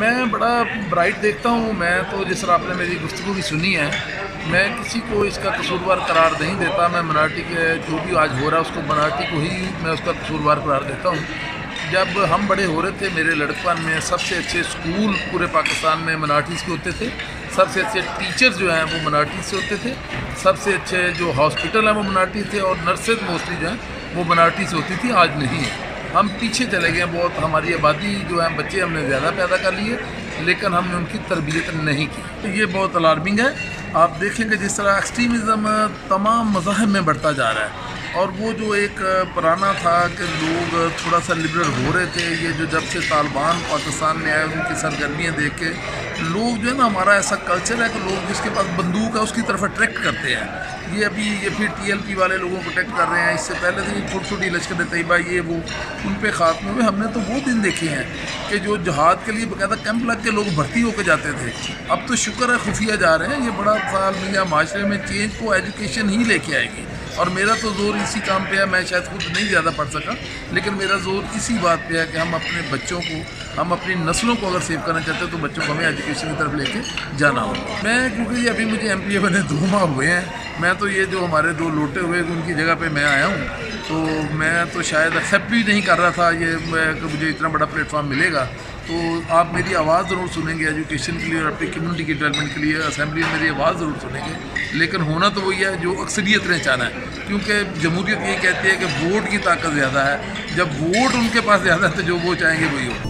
मैं बड़ा ब्राइट देखता हूँ, मैं तो जिस तरह आपने मेरी गुफ्तु भी सुनी है, मैं किसी को इसका कसूरवार करार नहीं देता, मैं मराठी के जो भी आज हो रहा है, उसको मराठी को ही मैं उसका कसूरवार करार देता हूँ। जब हम बड़े हो रहे थे, मेरे लड़कपन में सबसे अच्छे स्कूल पूरे पाकिस्तान में मराठीज़ के होते थे, सबसे अच्छे टीचर्स जो हैं वो मराठी से होते थे, सबसे अच्छे जो हॉस्पिटल हैं वो मराठी थे, और नर्सेज मोस्टली जो हैं वो मराठी से होती थी, आज नहीं है। हम पीछे चले गए बहुत, हमारी आबादी जो है, बच्चे हमने ज़्यादा पैदा कर लिए, लेकिन हमने उनकी तरबियत नहीं की। तो ये बहुत अलार्मिंग है। आप देखेंगे जिस तरह एक्सट्रीमिज़म तमाम मज़ाहब में बढ़ता जा रहा है। और वो जो एक पुराना था कि लोग थोड़ा सा लिबरल हो रहे थे, ये जो जब से तालिबान पाकिस्तान में आए, उनकी सरगर्मियाँ देख के लोग जो है ना, हमारा ऐसा कल्चर है कि लोग जिसके पास बंदूक है, उसकी तरफ़ अट्रैक्ट करते हैं। ये अभी, ये फिर टीएलपी वाले लोगों को अट्रैक्ट कर रहे हैं। इससे पहले से छोटी छोटी लश्कर तैयबा ये वो उन पर खात्मे हुए। हमने तो वो दिन देखे हैं कि जो जहाद के लिए बाकायदा कैंप लग के लोग भर्ती होकर जाते थे। अब तो शुक्र है खुफिया जा रहे हैं। ये बड़ा साल मियाँ माशरे में चेंज को एजुकेशन ही लेके आएगी। और मेरा तो ज़ोर इसी काम पे है, मैं शायद खुद नहीं ज़्यादा पढ़ सका, लेकिन मेरा ज़ोर इसी बात पे है कि हम अपने बच्चों को, हम अपनी नस्लों को अगर सेव करना चाहते हैं तो बच्चों को हमें एजुकेशन की तरफ़ लेके जाना होगा। मैं, क्योंकि अभी मुझे एम पी बने दो माह हुए हैं, मैं तो ये जो हमारे दो लोटे हुए उनकी जगह पर मैं आया हूँ तो मैं तो शायद एक्सेप्ट भी नहीं कर रहा था ये मुझे इतना बड़ा प्लेटफॉर्म मिलेगा। तो आप मेरी आवाज़ ज़रूर सुनेंगे एजुकेशन के लिए और अपनी कम्युनिटी की डेवलपमेंट के लिए असेंबली में मेरी आवाज़ ज़रूर सुनेंगे। लेकिन होना तो वही है जो अक्सरियत ने चाहना है। क्योंकि जमहूरियत ये कहती है कि वोट की ताकत ज़्यादा है। जब वोट उनके पास ज़्यादा है तो जो वो चाहेंगे वही हो